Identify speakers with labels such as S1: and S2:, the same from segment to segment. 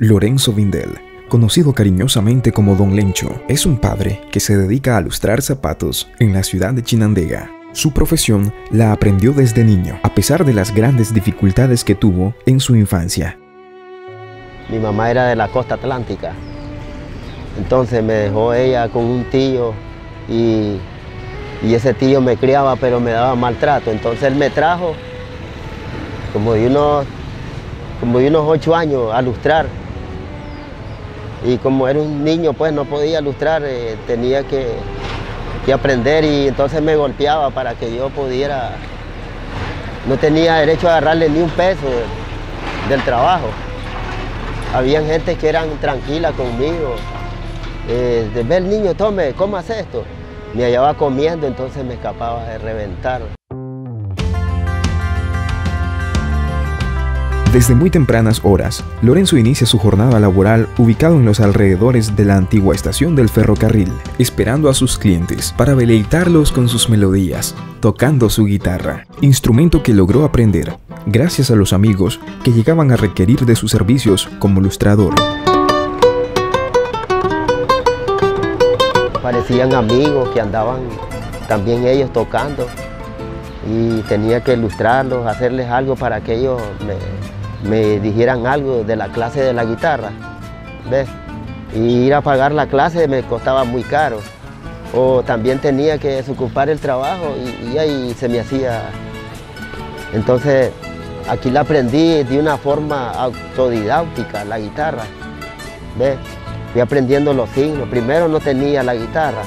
S1: Lorenzo Vindel, conocido cariñosamente como Don Lencho, es un padre que se dedica a lustrar zapatos en la ciudad de Chinandega. Su profesión la aprendió desde niño, a pesar de las grandes dificultades que tuvo en su infancia.
S2: Mi mamá era de la costa atlántica, entonces me dejó ella con un tío y, ese tío me criaba pero me daba maltrato, entonces él me trajo como de unos, como de unos ocho años a lustrar y como era un niño pues no podía ilustrar, eh, tenía que, aprender y entonces me golpeaba para que yo pudiera, no tenía derecho a agarrarle ni un peso del trabajo. Habían gente que eran tranquilas conmigo, eh, de ver niño, tome, ¿cómo hace esto? Me hallaba comiendo, entonces me escapaba de reventar.
S1: Desde muy tempranas horas, Lorenzo inicia su jornada laboral ubicado en los alrededores de la antigua estación del ferrocarril, esperando a sus clientes para deleitarlos con sus melodías, tocando su guitarra, instrumento que logró aprender gracias a los amigos que llegaban a requerir de sus servicios como ilustrador.
S2: Parecían amigos que andaban también ellos tocando y tenía que ilustrarlos, hacerles algo para que ellos me, me dijeran algo de la clase de la guitarra, ¿ves? Y ir a pagar la clase me costaba muy caro. O también tenía que desocupar el trabajo y, ahí se me hacía. Entonces, aquí la aprendí de una forma autodidáctica, la guitarra. ¿Ves? Fui aprendiendo los signos. Primero no tenía la guitarra.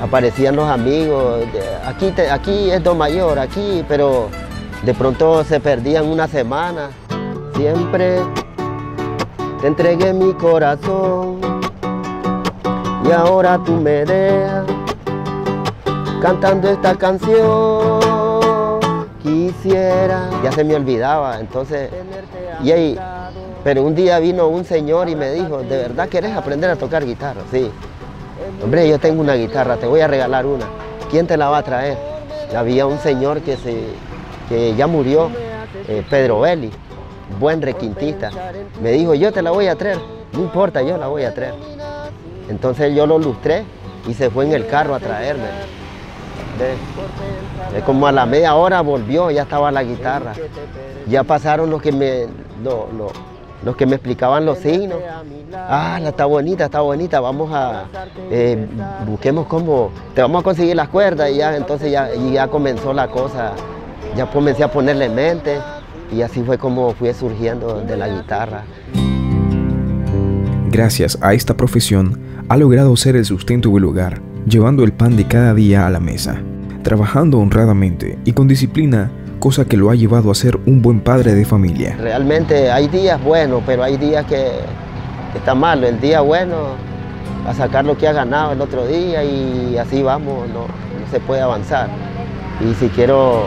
S2: Aparecían los amigos. Aquí, aquí es do mayor, aquí, pero de pronto se perdían una semana Siempre te entregué mi corazón y ahora tú me dejas cantando esta canción. Quisiera, ya se me olvidaba, entonces, y ahí, pero un día vino un señor y me dijo, ¿de verdad quieres aprender a tocar guitarra? Sí. Hombre, yo tengo una guitarra, te voy a regalar una. ¿Quién te la va a traer? Había un señor que, se, que ya murió, eh, Pedro Belli buen requintista. Me dijo, yo te la voy a traer, no importa, yo la voy a traer. Entonces yo lo lustré y se fue en el carro a traerme. Como a la media hora volvió, ya estaba la guitarra. Ya pasaron los que me, los que me explicaban los signos. Ah, está bonita, está bonita, vamos a, eh, busquemos cómo, te vamos a conseguir las cuerdas y ya, entonces ya, y ya comenzó la cosa. Ya comencé a ponerle mente. Y así fue como fui surgiendo de la guitarra.
S1: Gracias a esta profesión, ha logrado ser el sustento del hogar, llevando el pan de cada día a la mesa, trabajando honradamente y con disciplina, cosa que lo ha llevado a ser un buen padre de familia.
S2: Realmente hay días buenos, pero hay días que, está malo. El día bueno, a sacar lo que ha ganado el otro día y así vamos, no, no se puede avanzar. Y si quiero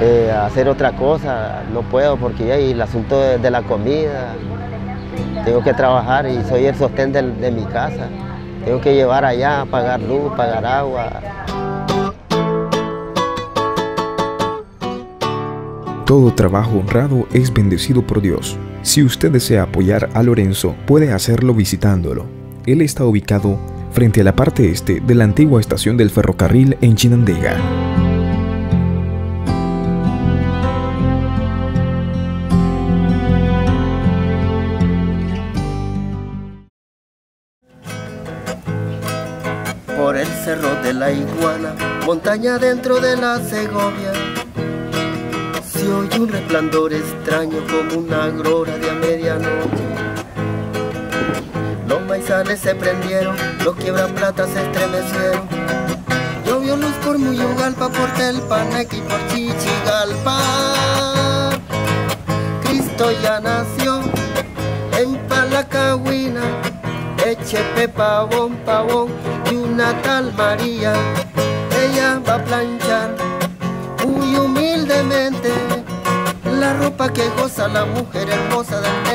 S2: eh, hacer otra cosa, no puedo porque hay el asunto de, la comida, tengo que trabajar y soy el sostén de, de mi casa, tengo que llevar allá, pagar luz, pagar agua.
S1: Todo trabajo honrado es bendecido por Dios. Si usted desea apoyar a Lorenzo, puede hacerlo visitándolo. Él está ubicado frente a la parte este de la antigua estación del ferrocarril en Chinandega.
S2: Por el cerro de la iguana, montaña dentro de la Segovia. Se oye un resplandor extraño como una aurora de a medianoche. Los maizales se prendieron, los plata se estremecieron. Llovió luz por Muyugalpa, por Telpaneque y por Chichigalpa. Cristo ya nació en Palacahuina, Echepe pavón, pavón y una tal María, ella va a planchar muy humildemente la ropa que goza la mujer hermosa del